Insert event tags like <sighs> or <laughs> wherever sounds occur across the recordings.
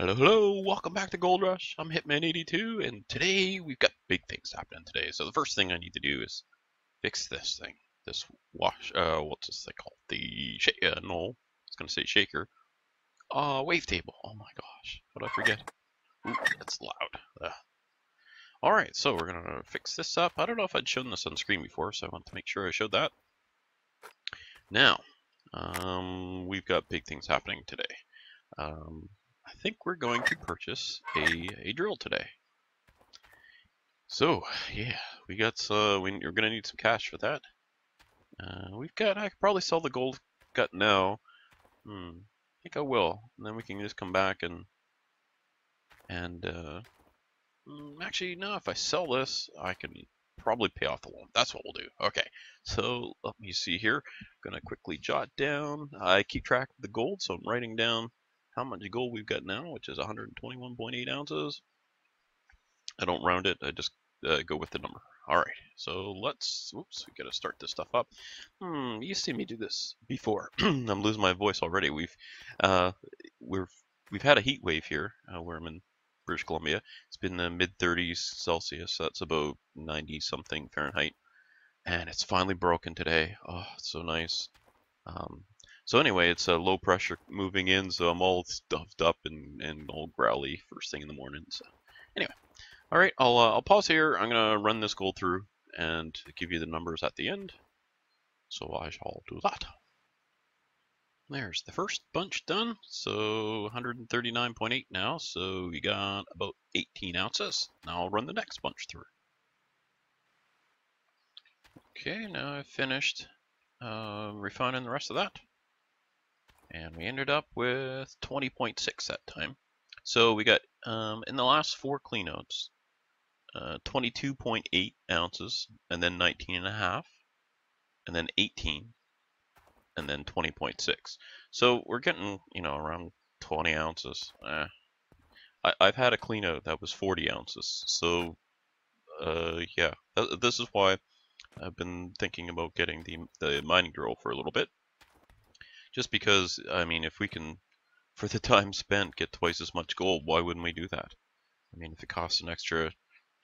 Hello, hello, welcome back to Gold Rush. I'm Hitman82, and today we've got big things happening today. So the first thing I need to do is fix this thing. This wash, uh, what's this thing called? The, sh uh, no, I was gonna say shaker. Uh, wavetable. Oh my gosh, what did I forget? Ooh, that's loud. Alright, so we're gonna fix this up. I don't know if I'd shown this on screen before, so I want to make sure I showed that. Now, um, we've got big things happening today. Um, I think we're going to purchase a, a drill today. So, yeah, we got, uh, we, going to need some cash for that. Uh, we've got, I could probably sell the gold gut now. Hmm, I think I will. And then we can just come back and, and, uh, hmm, actually, no, if I sell this, I can probably pay off the loan. That's what we'll do. Okay, so let me see here. I'm to quickly jot down. I keep track of the gold, so I'm writing down how much gold we've got now, which is 121.8 ounces. I don't round it, I just uh, go with the number. Alright, so let's, whoops, we gotta start this stuff up. Hmm, you see me do this before. <clears throat> I'm losing my voice already. We've, uh, we've, we've had a heat wave here, uh, where I'm in British Columbia. It's been the mid 30s Celsius, so that's about 90 something Fahrenheit. And it's finally broken today. Oh, it's so nice. Um, so anyway, it's a low pressure moving in, so I'm all stuffed up and, and all growly first thing in the morning. So anyway, all right, I'll, uh, I'll pause here. I'm going to run this goal through and give you the numbers at the end. So I shall do that. There's the first bunch done. So 139.8 now. So we got about 18 ounces. Now I'll run the next bunch through. Okay, now I've finished uh, refining the rest of that. And we ended up with 20.6 that time. So we got, um, in the last four cleanouts, uh, 22.8 ounces, and then 19 and a half, and then 18, and then 20.6. So we're getting, you know, around 20 ounces. Eh. I, have had a cleanout that was 40 ounces. So, uh, yeah, this is why I've been thinking about getting the, the mining drill for a little bit just because, I mean, if we can, for the <laughs> time spent, get twice as much gold, why wouldn't we do that? I mean, if it costs an extra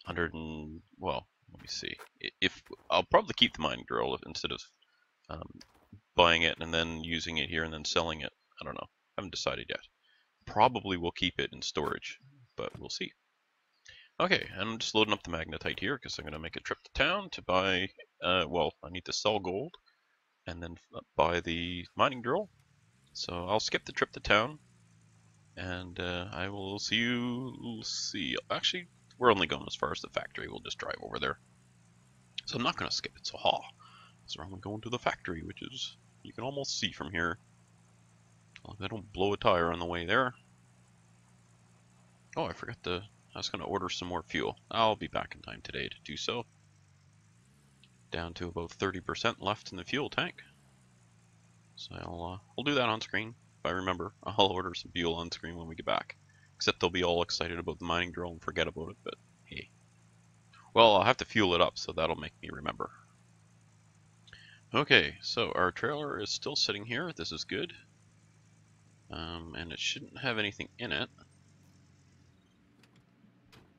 hundred and, well, let me see. If I'll probably keep the mine drill instead of um, buying it and then using it here and then selling it. I don't know. I haven't decided yet. Probably we'll keep it in storage, but we'll see. Okay, I'm just loading up the magnetite here because I'm going to make a trip to town to buy, uh, well, I need to sell gold and then buy the mining drill. So I'll skip the trip to town, and uh, I will see you. See, actually, we're only going as far as the factory. We'll just drive over there. So I'm not going to skip it. So ha, so I'm going to the factory, which is you can almost see from here. Well, I don't blow a tire on the way there. Oh, I forgot to. I was going to order some more fuel. I'll be back in time today to do so down to about 30% left in the fuel tank. So I'll, uh, I'll do that on screen. If I remember, <laughs> I'll order some fuel on screen when we get back. Except they'll be all excited about the mining drill and forget about it, but hey. Well, I'll have to fuel it up, so that'll make me remember. Okay, so our trailer is still sitting here. This is good. Um, and it shouldn't have anything in it.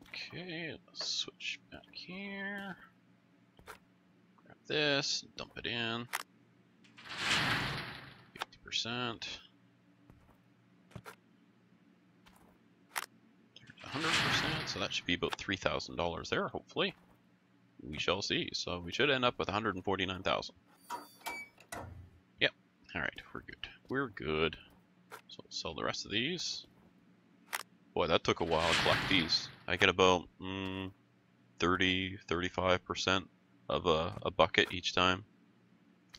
Okay, let's switch back here this, dump it in. 50%. 100%, so that should be about $3,000 there, hopefully. We shall see. So we should end up with 149,000. Yep. Alright, we're good. We're good. So sell the rest of these. Boy, that took a while to collect these. I get about mm, 30, 35% of a, a bucket each time,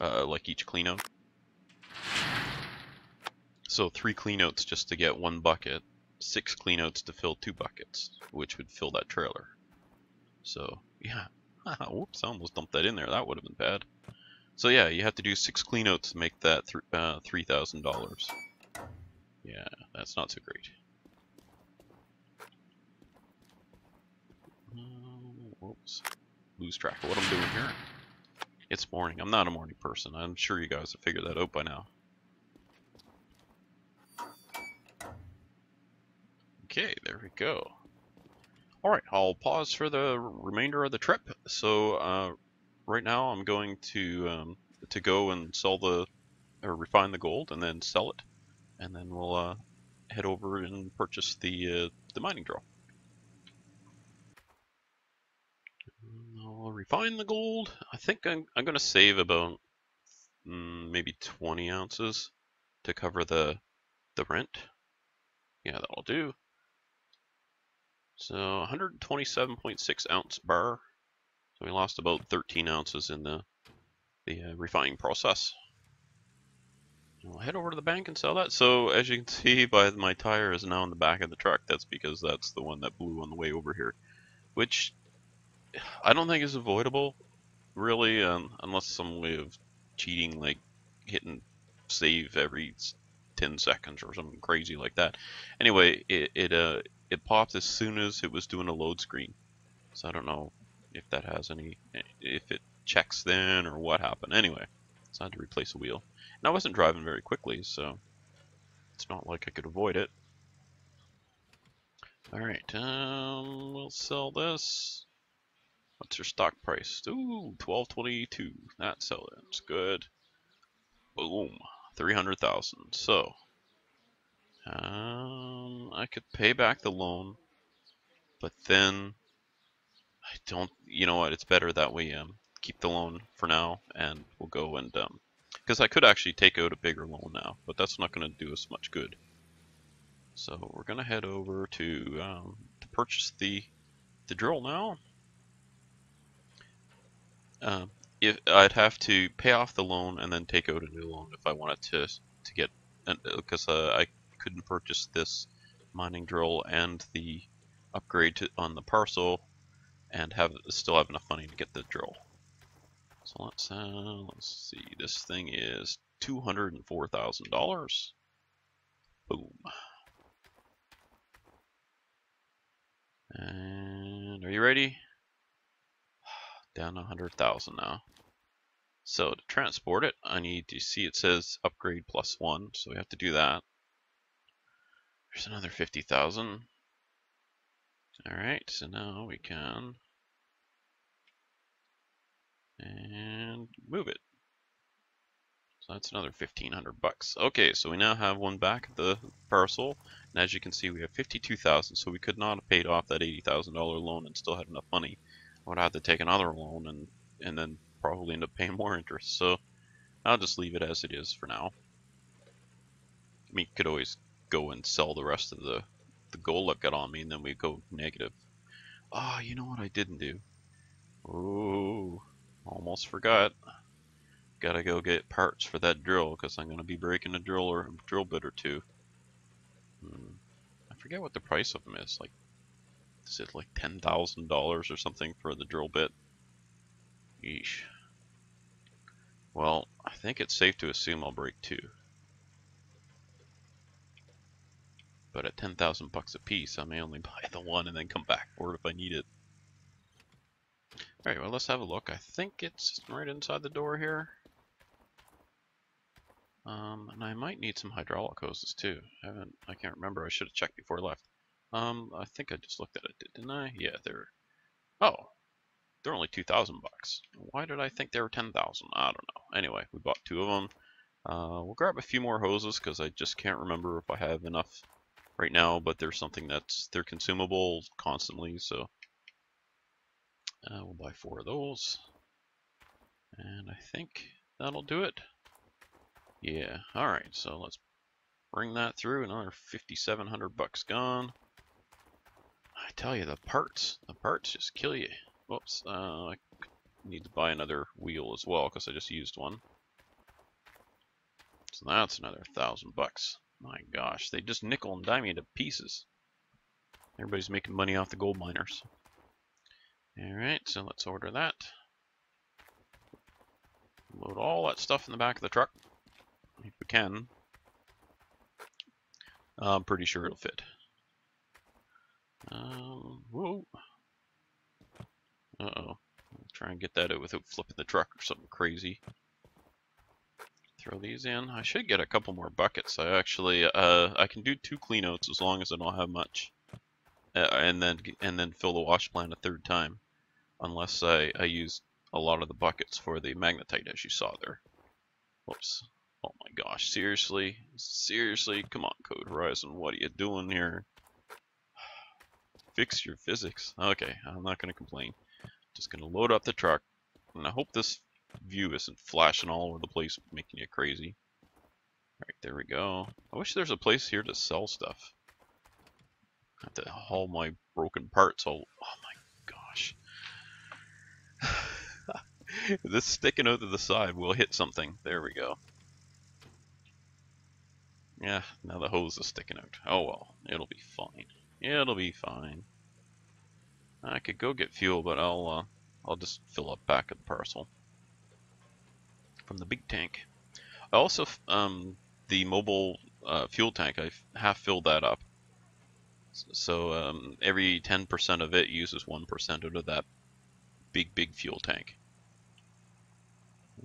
uh, like each cleanout. So three cleanouts just to get one bucket, six cleanouts to fill two buckets, which would fill that trailer. So yeah, <laughs> whoops, I almost dumped that in there. That would have been bad. So yeah, you have to do six cleanouts to make that th uh, three thousand dollars. Yeah, that's not so great. Uh, whoops lose track of what I'm doing here. It's morning. I'm not a morning person. I'm sure you guys have figured that out by now. Okay, there we go. Alright, I'll pause for the remainder of the trip. So, uh, right now I'm going to, um, to go and sell the, or refine the gold and then sell it. And then we'll, uh, head over and purchase the, uh, the mining drill. I'll refine the gold. I think I'm, I'm going to save about mm, maybe 20 ounces to cover the, the rent. Yeah, that'll do. So 127.6 ounce bar. So we lost about 13 ounces in the the uh, refining process. We'll head over to the bank and sell that. So as you can <laughs> see by my tire is now in the back of the truck. That's because that's the one that blew on the way over here. Which I don't think it's avoidable, really, um, unless some way of cheating, like hitting save every 10 seconds or something crazy like that. Anyway, it, it uh it popped as soon as it was doing a load screen. So I don't know if that has any, if it checks then or what happened. Anyway, so I had to replace a wheel. And I wasn't driving very quickly, so it's not like I could avoid it. Alright, um, we'll sell this. What's your stock price? Ooh, 1222. That sells good. Boom. 300,000. So, um, I could pay back the loan, but then I don't. You know what? It's better that we um keep the loan for now, and we'll go and um because I could actually take out a bigger loan now, but that's not going to do us much good. So we're going to head over to um, to purchase the the drill now. Um, if I'd have to pay off the loan and then take out a new loan if I wanted to to get because uh, I couldn't purchase this mining drill and the upgrade to, on the parcel and have still have enough money to get the drill. So let's uh, let's see. This thing is two hundred and four thousand dollars. Boom. And are you ready? Down a hundred thousand now. So to transport it, I need to see it says upgrade plus one, so we have to do that. There's another 50,000. Alright, so now we can and move it. So that's another 1500 bucks. Okay, so we now have one back at the parcel, and as you can see we have 52,000, so we could not have paid off that $80,000 loan and still had enough money. I would have to take another loan and, and then probably end up paying more interest. So I'll just leave it as it is for now. I mean, could always go and sell the rest of the, the gold I've got on me, and then we go negative. Ah, oh, you know what I didn't do? Oh, almost forgot. Gotta go get parts for that drill, because I'm going to be breaking a drill or a drill bit or two. Hmm. I forget what the price of them is. Like, is it like $10,000 or something for the drill bit? Yeesh. Well, I think it's safe to assume I'll break two. But at 10,000 bucks a piece, I may only <laughs> buy the one and then come back for it if I need it. Alright, well let's have a look. I think it's right inside the door here. Um, and I might need some hydraulic hoses too. I haven't, I can't remember. I should have checked before I left. Um, I think I just looked at it, didn't I? Yeah, they're, oh, they're only 2,000 bucks. Why did I think they were 10,000? I don't know. Anyway, we bought two of them. Uh, we'll grab a few more hoses because I just can't remember if I have enough right now, but there's something that's, they're consumable constantly, so uh, we'll buy four of those. And I think that'll do it. Yeah, alright, so let's bring that through. Another 5,700 bucks gone. I tell you, the parts, the parts just kill you. Whoops, uh, I need to buy another wheel as well because I just used one. So that's another thousand bucks. My gosh, they just nickel and dime me to pieces. Everybody's making money off the gold miners. Alright, so let's order that. Load all that stuff in the back of the truck. If we can. I'm pretty sure it'll fit. Um, whoa. Uh-oh. Try and get that out without flipping the truck or something crazy. Throw these in. I should get a couple more buckets. I actually, uh, I can do two cleanouts as long as I don't have much. uh, and then and then fill the wash plant a third time, unless I I use a lot of the buckets for the magnetite as you saw there. Whoops. Oh my gosh, seriously? Seriously? Come on, Code Horizon, what are you doing here? Fix your physics. Okay, I'm not going to complain. Just going to load up the truck, and I hope this view isn't flashing all over the place, making you crazy. Alright, there we go. I wish there's a place here to sell stuff. I have to haul my broken parts all... Oh my gosh. <sighs> this sticking out to the side will hit something. There we go. Yeah, now the hose is sticking out. Oh well, it'll be fine. It'll be fine. I could go get fuel, but I'll uh, I'll just fill up back at the parcel from the big tank. I also um the mobile uh, fuel tank I half filled that up. So um, every 10% of it uses 1% out of that big big fuel tank.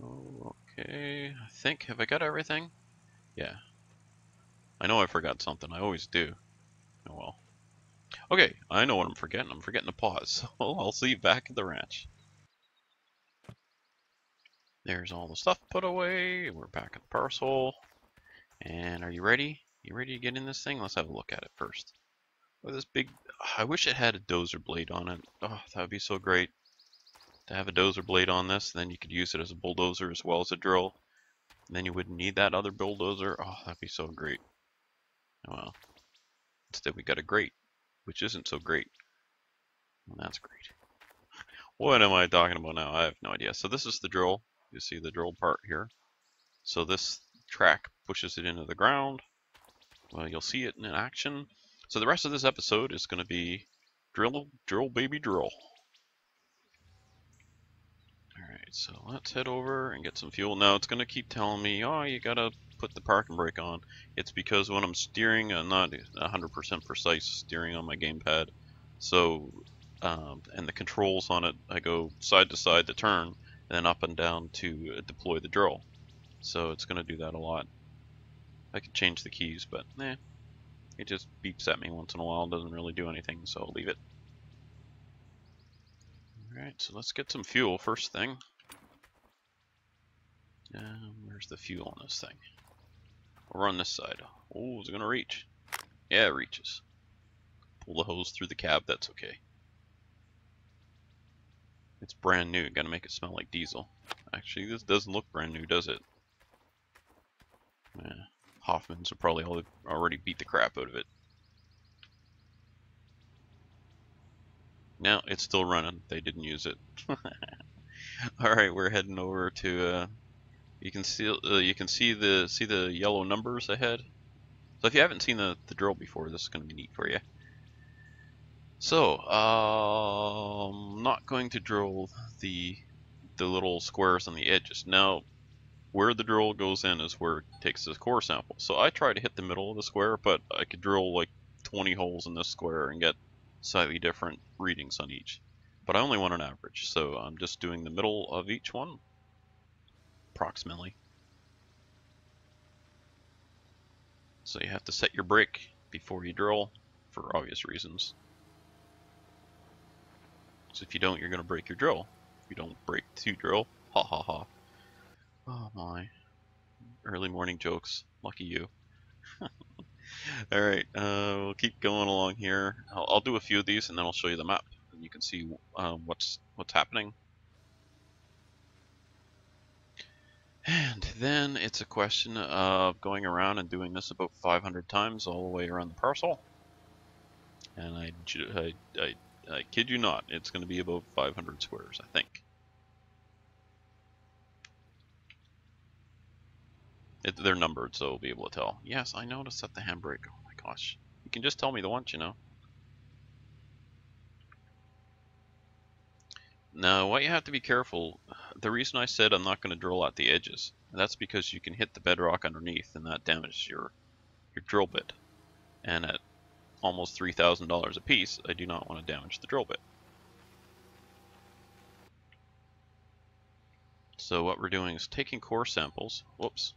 Okay, I think have I got everything? Yeah, I know I forgot something. I always do. Oh well. Okay, I know what I'm forgetting. I'm forgetting to pause. So <laughs> oh, I'll see you back at the ranch. There's all the stuff put away. We're back at the parcel. And are you ready? You ready to get in this thing? Let's have a look at it first. Look this big... I wish it had a dozer blade on it. Oh, that would be so great. To have a dozer blade on this, then you could use it as a bulldozer as well as a drill. And then you wouldn't need that other bulldozer. Oh, that'd be so great. Oh, well, instead we got a grate, which isn't so great. Well, that's great. What am I talking about now? I have no idea. So this is the drill. You see the drill part here. So this track pushes it into the ground. Well, you'll see it in action. So the rest of this episode is going to be drill, drill, baby, drill. Alright, so let's head over and get some fuel. Now it's going to keep telling me, oh, you got to put the parking brake on, it's because when I'm steering, I'm not 100% precise steering on my gamepad. So, um, and the controls on it, I go side to side to turn, and then up and down to deploy the drill. So it's going to do that a lot. I could change the keys, but eh, it just beeps at me once in a while. Doesn't really do anything, so I'll leave it. Alright, so let's get some fuel first thing. Um, where's the fuel on this thing? Over on this side. Oh, is it gonna reach? Yeah, it reaches. Pull the hose through the cab, that's okay. It's brand new, gotta make it smell like diesel. Actually, this doesn't look brand new, does it? Yeah, Hoffman's will probably already beat the crap out of it. Now it's still running. They didn't use it. <laughs> Alright, we're heading over to uh, you can see uh, you can see the see the yellow numbers ahead. So if you haven't seen the, the drill before, this is going to be neat for you. So, um, I'm not going to drill the the little squares on the edges. Now, where the drill goes in is where it takes the core sample. So I try to hit the middle of the square, but I could drill like 20 holes in this square and get slightly different readings on each. But I only want an average, so I'm just doing the middle of each one approximately. So you have to set your brake before you drill for obvious reasons. So if you don't, you're going to break your drill. If you don't break to drill, ha ha ha. Oh my. Early morning jokes. Lucky you. <laughs> Alright, uh, we'll keep going along here. I'll, I'll, do a few of these and then I'll show you the map. And you can see um, what's what's happening. And then it's a question of going around and doing this about 500 times all the way around the parcel. And I, I, I, I kid you not, it's going to be about 500 squares, I think. It, they're numbered, so we'll be able to tell. Yes, I know to set the handbrake. Oh my gosh. You can just tell me the once, you know. Now, what you have to be careful, the reason I said I'm not going to drill out the edges, that's because you can hit the bedrock underneath and that damages your, your drill bit. And at almost $3,000 a piece, I do not want to damage the drill bit. So what we're doing is taking core samples, whoops,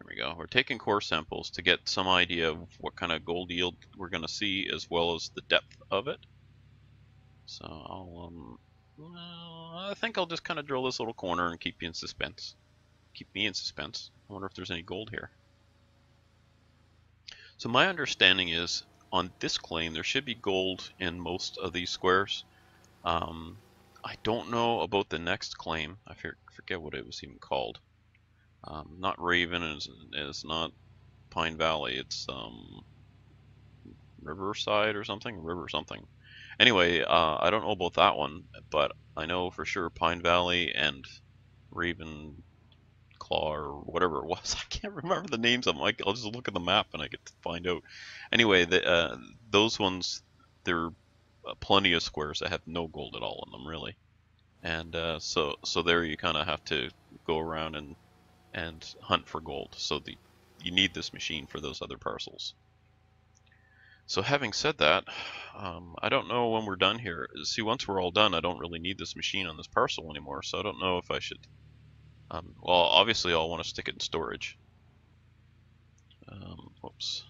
there we go. We're taking core samples to get some idea of what kind of gold yield we're going to see as well as the depth of it. So I'll, um, well, I think I'll just kind of drill this little corner and keep you in suspense. Keep me in suspense. I wonder if there's any gold here. So my understanding is on this claim there should be gold in most of these squares. Um, I don't know about the next claim. I forget what it was even called. Um, not Raven is is not Pine Valley. It's um, Riverside or something. River something. Anyway, uh, I don't know about that one, but I know for sure Pine Valley and Raven Claw or whatever it was. <laughs> I can't remember the names of them. I'll just look at the map and I get to find out. Anyway, the, uh, those ones, there are uh, plenty of squares that have no gold at all in them, really. And uh, so, so there you kind of have to go around and and hunt for gold. So the you need this machine for those other parcels. So having said that, um, I don't know when we're done here. See, once we're all done, I don't really need this machine on this parcel anymore, so I don't know if I should... Um, well, obviously I'll want to stick it in storage. Um, whoops.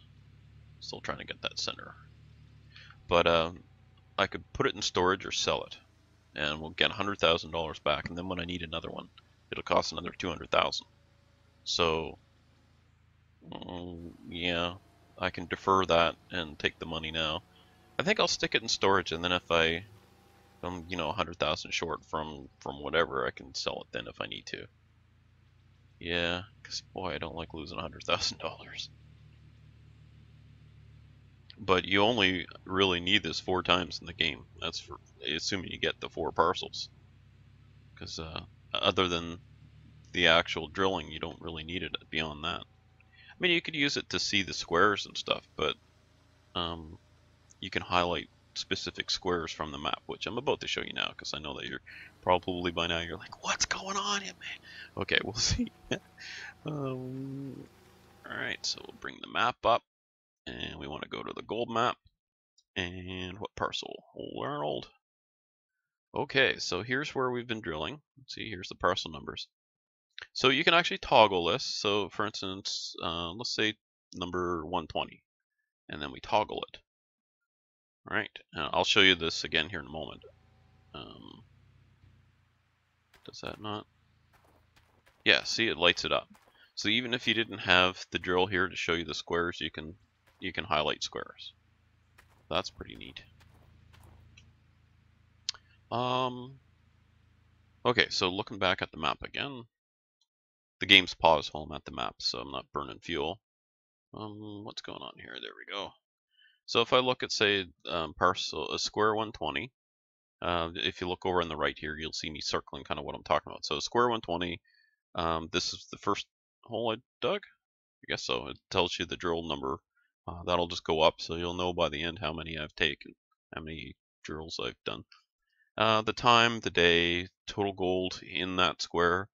Still trying to get that center. But um, I could put it in storage or sell it, and we'll get $100,000 back, and then when I need another one, it'll cost another 200000 So, um, yeah, I can defer that and take the money now. I think I'll stick it in storage, and then if I, I'm you know a 100,000 short from from whatever, I can sell it then if I need to. Yeah, because boy, I don't like losing a $100,000. <laughs> But you only really need this four times in the game. That's for assuming you get the four parcels. Because uh, other than the actual drilling, you don't really need it beyond that. I mean, you could use it to see the squares and stuff, but um, you can highlight specific squares from the map, which I'm about to show you now because I know that you're probably by now you're like, what's going on here, man? Okay, <laughs> we'll see. um, all right, so we'll bring the map up, and we want to go to the gold map, and what parcel? World. Okay, so here's where we've been drilling. Let's see, here's the parcel numbers. So you can actually toggle this. So for instance, uh, let's say number 120, and then we toggle it. All right, I'll show you this again here in a moment. Um, does that not? Yeah, see, it lights it up. So even if you didn't have the drill here to show you the squares, you can you can highlight squares. That's pretty neat. Um, okay, so looking back at the map again, the game's paused while I'm at the map, so I'm not burning fuel. Um, what's going on here? There we go. So if I look at, say, um, parcel, a square 120, uh, if you look over on the right here, you'll see me circling kind of what I'm talking about. So square 120, um, this is the first hole I dug? I guess so. It tells you the drill number. Uh, that'll just go up, so you'll know by the end how many I've taken, how many drills I've done. Uh, the time, the day, total gold in that square,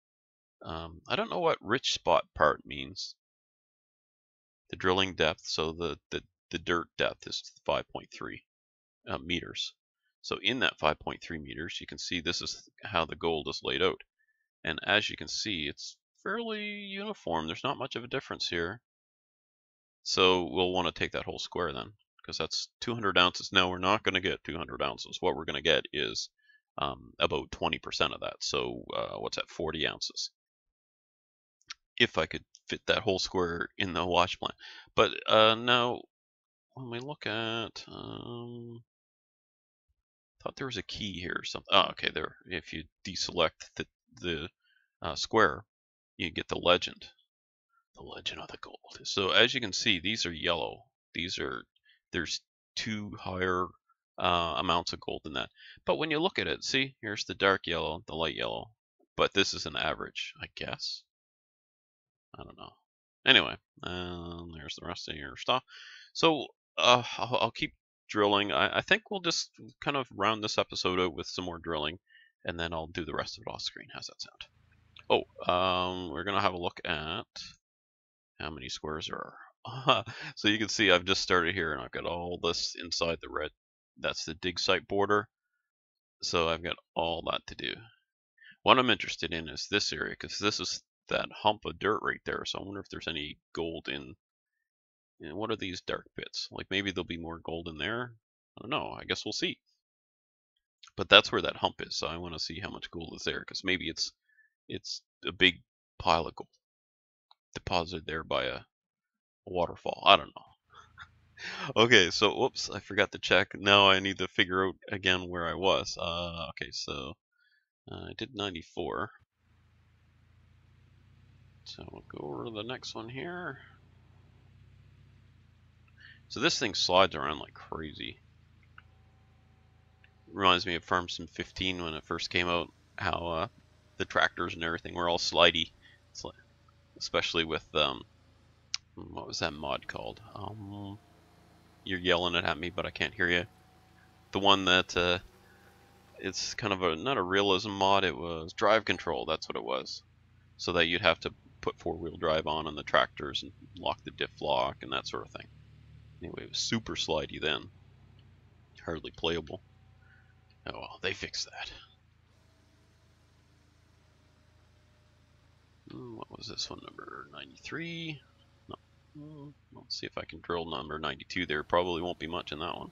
um, I don't know what rich spot part means. The drilling depth, so the, the, the dirt depth is 5.3 uh, meters. So in that 5.3 meters, you can see this is how the gold is laid out. And as you can see, it's fairly uniform. There's not much of a difference here. So we'll want to take that whole square then, because that's 200 ounces. Now we're not going to get 200 ounces. What we're going to get is um, about 20% of that. So uh, what's that, 40 ounces if I could fit that whole square in the wash plant. But uh, now, when we look at, um, thought there was a key here or something. Oh, okay, there. If you deselect the the uh, square, you get the legend, the legend of the gold. So as you can see, these are yellow. These are there's two higher uh, amounts of gold than that. But when you look at it, see, here's the dark yellow, the light yellow. But this is an average, I guess. I don't know. Anyway, um, there's the rest of your stuff. So uh, I'll, I'll, keep drilling. I, I, think we'll just kind of round this episode out with some more drilling, and then I'll do the rest of it off screen. How's that sound? Oh, um, we're gonna have a look at how many squares there are. <laughs> so you can see I've just started here, and I've got all this inside the red. That's the dig site border. So I've got all that to do. What I'm interested in is this area, because this is that hump of dirt right there. So I wonder if there's any gold in. And what are these dark bits? Like maybe there'll be more gold in there. I don't know. I guess we'll see. But that's where that hump is. So I want to see how much gold is there because maybe it's it's a big pile of gold deposited there by a, a waterfall. I don't know. <laughs> okay, so whoops, I forgot to check. Now I need to figure out again where I was. Uh, okay, so uh, I did 94. So we'll go over to the next one here. So this thing slides around like crazy. Reminds me of Farm Sim 15 when it first came out, how uh, the tractors and everything were all slidey. Especially with, um, what was that mod called? Um, you're yelling it at me, but I can't hear you. The one that uh, it's kind of a not a realism mod. It was drive control. That's what it was. So that you'd have to put four-wheel drive on on the tractors and lock the diff lock and that sort of thing. Anyway, it was super slidey then. Hardly playable. Oh well, they fixed that. Hmm, what was this one? Number 93? Hmm, let's see if I can drill number 92 there. Probably won't be much in that one.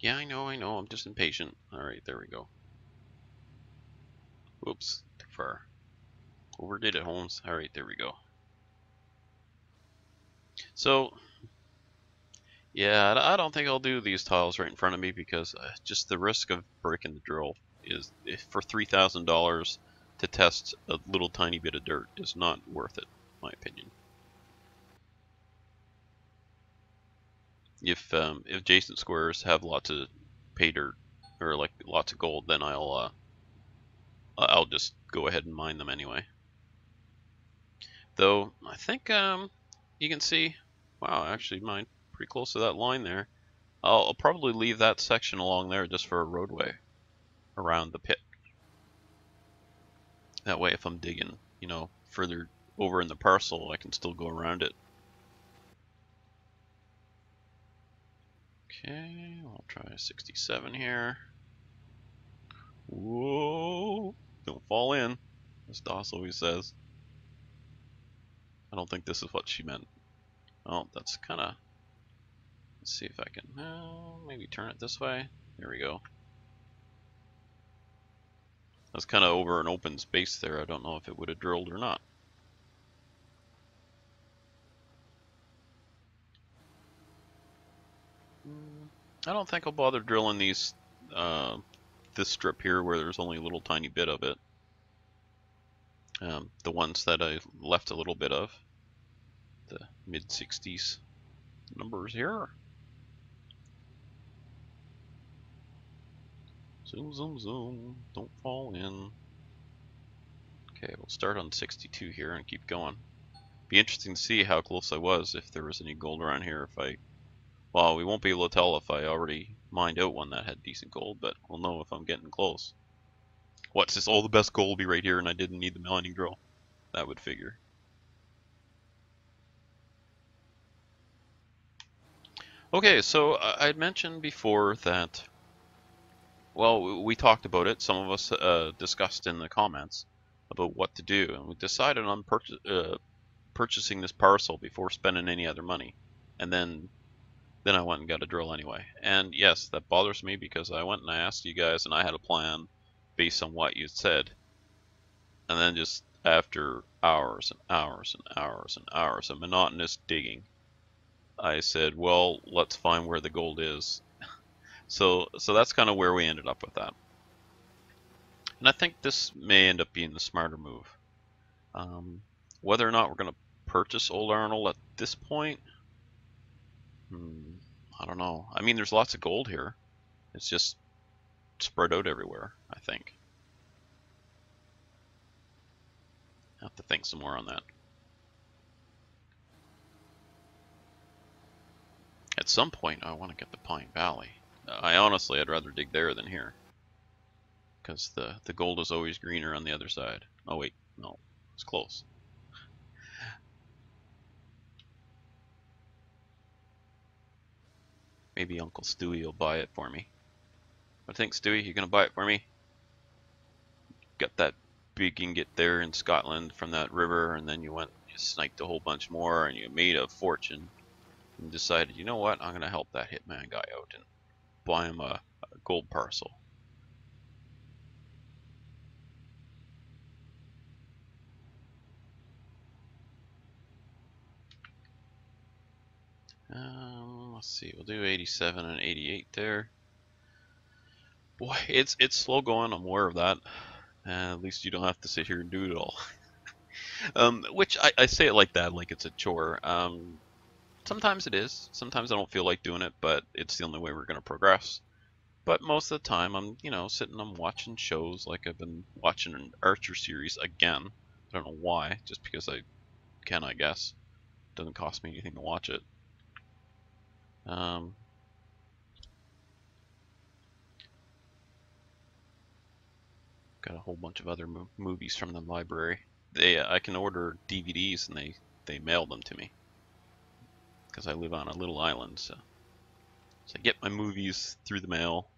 Yeah, I know, I know. I'm just impatient. Alright, there we go. Whoops, too far. Overdid it, Holmes. Alright, there we go. So, yeah, I don't think I'll do these tiles right in front of me because uh, just the risk of breaking the drill is for $3,000 to test a little tiny bit of dirt is not worth it, my opinion. If um, if adjacent squares have lots of pay dirt or like lots of gold, then I'll uh, I'll just go ahead and mine them anyway. Though I think um, you can see, wow, actually mine pretty close to that line there. I'll, I'll probably leave that section along there just for a roadway around the pit. That way if I'm digging, you know, further over in the parcel, I can still go around it. Okay, I'll try 67 here. Whoa! Don't fall in, as Doss always says. I don't think this is what she meant. Oh, that's kind of... Let's see if I can... Uh, maybe turn it this way. There we go. That's kind of over an open space there. I don't know if it would have drilled or not. I don't think I'll bother drilling these, uh, this strip here where there's only a little tiny bit of it. Um, the ones that I left a little bit of, the mid 60s numbers here. Zoom, zoom, zoom. Don't fall in. Okay, we'll start on 62 here and keep going. Be interesting to see how close I was, if there was any gold around here, if I... Well, we won't be able to tell if I already mined out one that had decent gold, but we'll know if I'm getting close. What's this? All the best gold will be right here and I didn't need the mining drill. That would figure. Okay, so I'd mentioned before that well, we talked about it. Some of us uh, discussed in the comments about what to do, and we decided on uh, purchasing this parcel before spending any other money. And then, then I went and got a drill anyway. And yes, that bothers me because I went and I asked you guys, and I had a plan based on what you said. And then just after hours and hours and hours and hours of monotonous digging, I said, well, let's find where the gold is <laughs> so, so that's kind of where we ended up with that. And I think this may end up being the smarter move. Um, whether or not we're going to purchase Old Arnold at this point, hmm, I don't know. I mean, there's lots of gold here. It's just spread out everywhere, I think. I have to think some more on that. At some point, I want to get the Pine Valley. I honestly, I'd rather dig there than here. Because the, the gold is always greener on the other side. Oh wait, no, it's close. Maybe Uncle Stewie will buy it for me. You think, Stewie? You gonna buy it for me? Got that big ingot there in Scotland from that river, and then you went, you sniped a whole bunch more, and you made a fortune, and decided, you know what, I'm gonna help that hitman guy out and buy him a, a gold parcel. Um, let's see, we'll do 87 and 88 there. Boy, it's it's slow going. I'm aware of that. Uh, at least you don't have to sit here and do it all. <laughs> um, which I, I say it like that, like it's a chore. Um, sometimes it is. Sometimes I don't feel like doing it, but it's the only way we're going to progress. But most of the time, I'm you know sitting, I'm watching shows. Like I've been watching an Archer series again. I don't know why, just because I can, I guess. Doesn't cost me anything to watch it. Um, got a whole bunch of other mo movies from the library. They uh, I can order DVDs and they they mail them to me because I live on a little island. So so I get my movies through the mail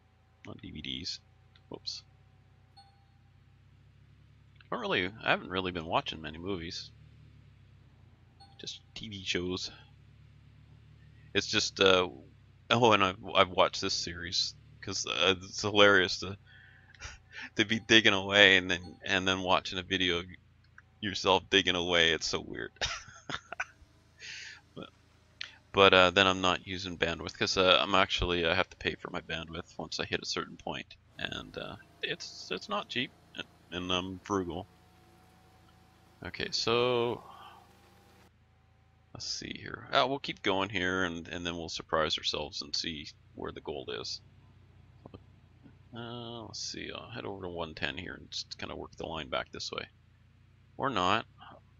on DVDs. Whoops. Don't really I haven't really been watching many movies. Just TV shows. It's just uh oh and I've I've watched this series because uh, it's hilarious to <laughs> to be digging away and then and then watching a video of yourself digging away. It's so weird. <laughs> but but uh, then I'm not using bandwidth because uh, I'm actually I have to pay for my bandwidth once I hit a certain point, and uh, it's it's not cheap, and I'm frugal. Okay, so let's see here. Uh, we'll keep going here, and and then we'll surprise ourselves and see where the gold is. Uh, let's see, I'll head over to 110 here and just kind of work the line back this way. Or not.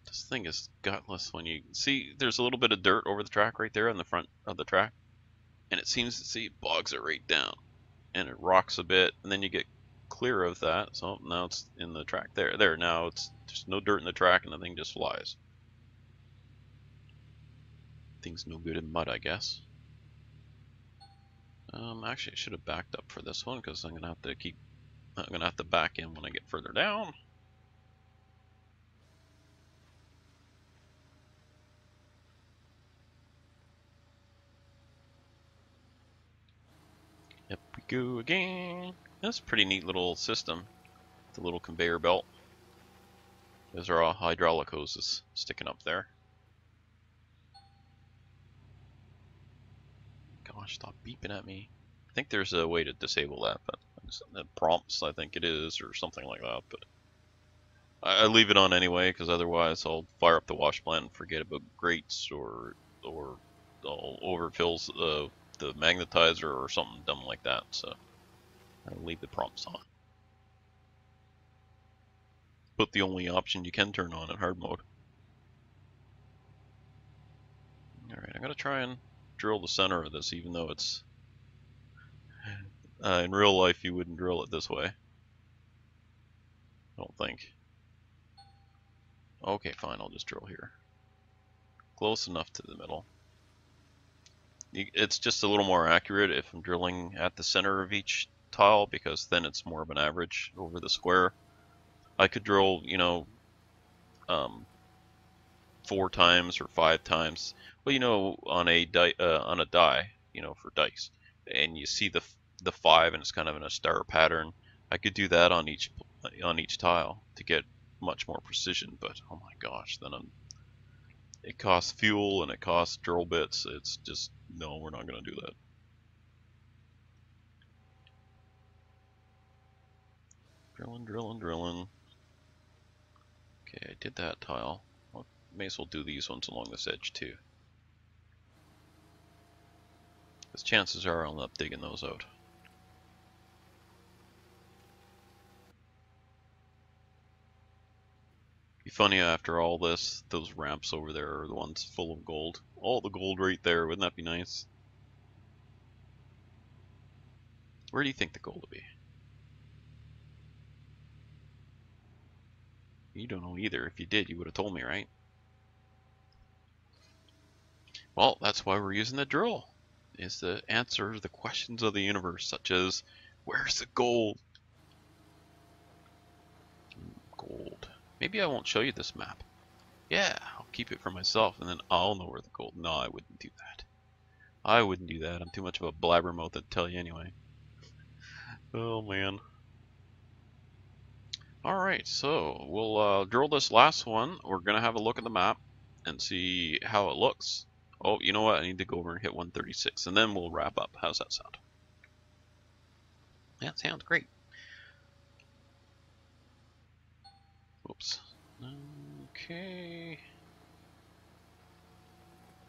This thing is gutless when you see there's a little bit of dirt over the track right there on the front of the track. And it seems to see bogs it right down. And it rocks a bit, and then you get clear of that. So now it's in the track there. There, now it's just no dirt in the track and the thing just flies. Thing's no good in mud, I guess. Um, actually, I should have backed up for this one because I'm gonna have to keep. I'm gonna have to back in when I get further down. Yep, we go again. That's a pretty neat little system. The little conveyor belt. Those are all hydraulic hoses sticking up there. Stop beeping at me. I think there's a way to disable that, but that prompts, I think it is, or something like that. But I, I leave it on anyway, because otherwise I'll fire up the wash plant and forget about grates, or or I'll overfill the uh, the magnetizer or something dumb like that. So I leave the prompts on. But the only option you can turn on in hard mode. Alright, I'm gonna try and drill the center of this, even though it's... Uh, in real life, you wouldn't drill it this way. I don't think. Okay, fine, I'll just drill here. Close enough to the middle. It's just a little more accurate if I'm drilling at the center of each tile, because then it's more of an average over the square. I could drill, you know, um, four times or five times. Well, you know, on a die, uh, on a die, you know, for dice, and you see the the five, and it's kind of in a star pattern. I could do that on each on each tile to get much more precision. But oh my gosh, then I'm it costs fuel and it costs drill bits. It's just no, we're not going to do that. Drilling, drilling, drilling. Okay, I did that tile. May as well do these ones along this edge too. Because chances are I'll end up digging those out. Be funny after all this, those ramps over there are the ones full of gold. All the gold right there, wouldn't that be nice? Where do you think the gold will be? You don't know either. If you did, you would have told me, right? Well, that's why we're using the drill, is to answer the questions of the universe, such as Where's the gold? Gold. Maybe I won't show you this map. Yeah, I'll keep it for myself and then I'll know where the gold. No, I wouldn't do that. I wouldn't do that. I'm too much of a blabbermouth to tell you anyway. <laughs> oh man. Alright, so we'll uh, drill this last one. We're going to have a look at the map and see how it looks. Oh, you know what? I need to go over and hit 136 and then we'll wrap up. How's that sound? That sounds great. Oops. Okay.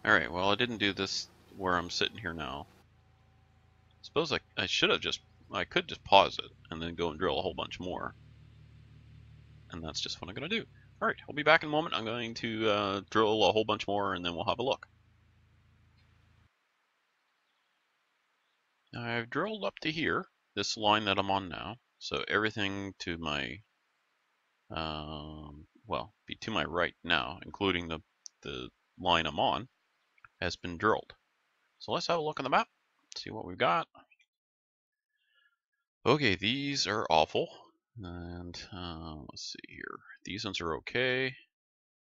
Alright, well I didn't do this where I'm sitting here now. Suppose I, I should have just, I could just pause it and then go and drill a whole bunch more. And that's just what I'm going to do. Alright, I'll be back in a moment. I'm going to uh, drill a whole bunch more and then we'll have a look. Now I've drilled up to here, this line that I'm on now. So everything to my, um, well, be to my right now, including the, the line I'm on, has been drilled. So let's have a look on the map, see what we've got. Okay, these are awful. And uh, let's see here. These ones are okay.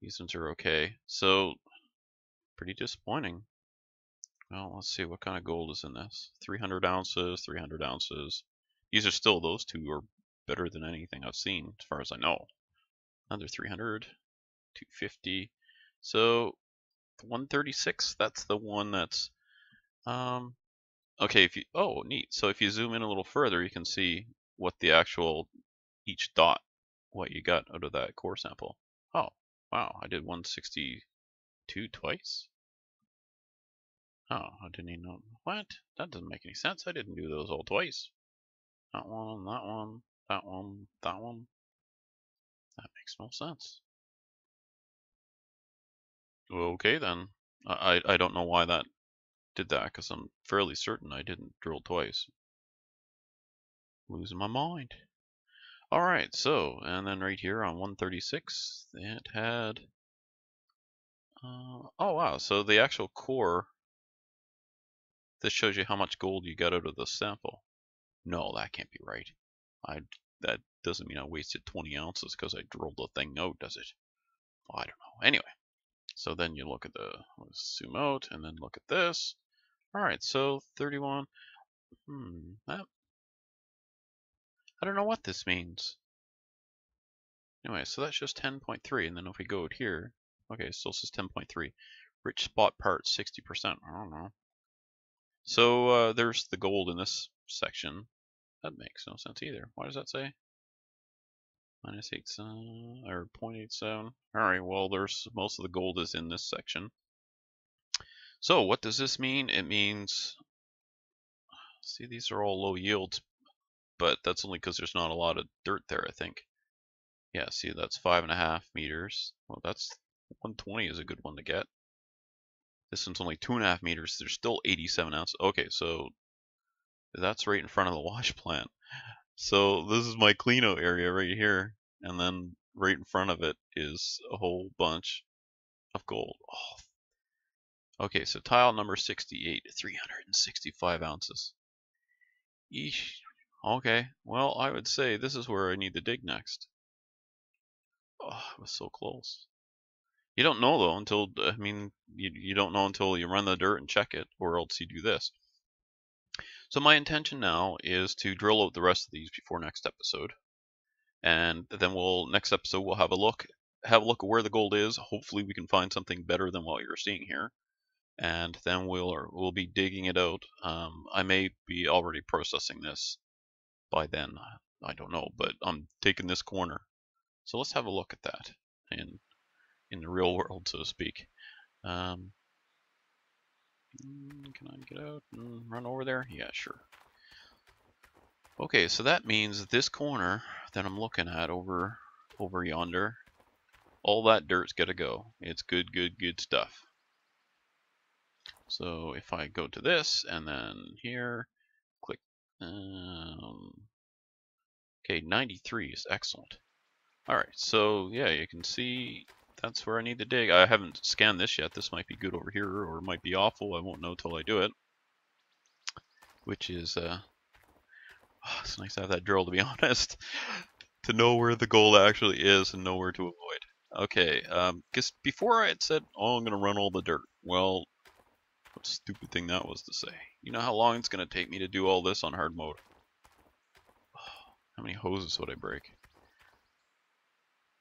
These ones are okay. So pretty disappointing. Well, let's see what kind of gold is in this. 300 ounces, 300 ounces. These are still, those two are better than anything I've seen, as far as I know. Another 300, 250. So 136, that's the one that's um, okay, if you, oh, neat. So if you zoom in a little further, you can see what the actual, each dot, what you got out of that core sample. Oh, wow, I did 162 twice? Oh, I didn't even know. What? That doesn't make any sense. I didn't do those all twice. That one, that one, that one, that one. That makes no sense. Okay then. I, I don't know why that did that because I'm fairly certain I didn't drill twice. Losing my mind. Alright, so, and then right here on 136, it had, uh, oh wow, so the actual core, this shows you how much gold you got out of the sample. No, that can't be right. I That doesn't mean I wasted 20 ounces because I drilled the thing out, does it? I don't know. Anyway, so then you look at the, let's zoom out, and then look at this. Alright, so 31. Hmm, that, I don't know what this means. Anyway, so that's just 10.3, and then if we go out here, okay, it still says 10.3. Rich spot part, 60%, I don't know. So uh, there's the gold in this section. That makes no sense either. Why does that say? Minus 8, uh, or 0.87. Alright, well, there's most of the gold is in this section. So what does this mean? It means, see these are all low yields, but that's only because there's not a lot of dirt there, I think. Yeah, see that's five and a half meters. Well, that's 120 is a good one to get. This one's only two and a half meters. There's still 87 ounces. Okay, so that's right in front of the wash <laughs> plant. So this is my clean out area right here. And then right in front of it is a whole bunch of gold. Oh, Okay, so tile number 68, 365 ounces. Eesh. Okay, well, I would say this is where I need to dig next. Oh, it was so close. You don't know though until, I mean, you, you don't know until you run the dirt and check it, or else you do this. So my intention now is to drill out the rest of these before next episode. And then we'll, next episode, we'll have a look, have a look at where the gold is. Hopefully we can find something better than what you're seeing here and then we'll we'll be digging it out. Um, I may be already processing this by then. I don't know, but I'm taking this corner. So let's have a look at that in in the real world, so to speak. Um, mm, can I get out and run over there? Yeah, sure. Okay, so that means this corner that I'm looking at over over yonder, all that dirt's got to go. It's good, good, good stuff. So if I go to this and then here, click, um, okay, 93 is excellent. All right, so yeah, you can see that's where I need to dig. I haven't scanned this yet. This might be good over here or it might be awful. I won't know till I do it. Which is, uh, <sighs> it's nice to have that drill, to be <laughs> honest, to know where the gold actually is and know where to avoid. Okay, because um, before I had said, oh, I'm going to run all the dirt. Well, what stupid thing that was to say. You know how long it's going to take me to do all this on hard mode? <sighs> How many hoses would I break?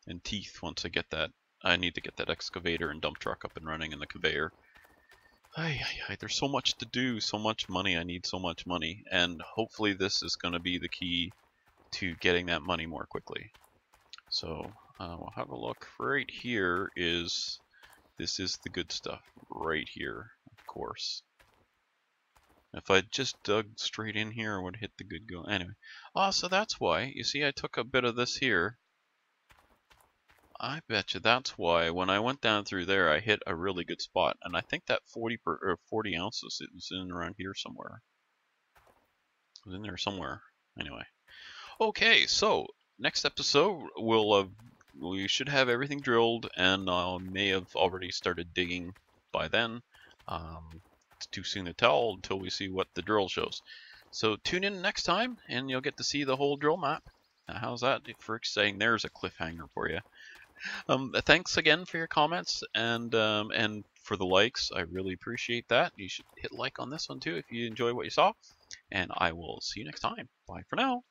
And teeth once I get that. I need to get that excavator and dump truck up and running and the conveyor. Ay, ay, ay, there's so much to do, so much money. I need so much money. And hopefully this is going to be the key to getting that money more quickly. So uh, we'll have a look. Right here is, this is the good stuff. Right here, of course. If I just dug straight in here, I would hit the good go. Anyway. Oh, so that's why. You see, I took a bit of this here. I bet you that's why when I went down through there, I hit a really good spot. And I think that 40 per, or 40 ounces it was in around here somewhere. It was in there somewhere. Anyway. Okay, so next episode we'll we should have everything drilled and uh, may have already started digging by then. Um, it's too soon to tell until we see what the drill shows. So tune in next time and you'll get to see the whole drill map. Now, how's that for exciting? There's a cliffhanger for you. Um, thanks again for your comments and um, and for the likes. I really appreciate that. You should hit like on this one too if you enjoy what you saw. And I will see you next time. Bye for now.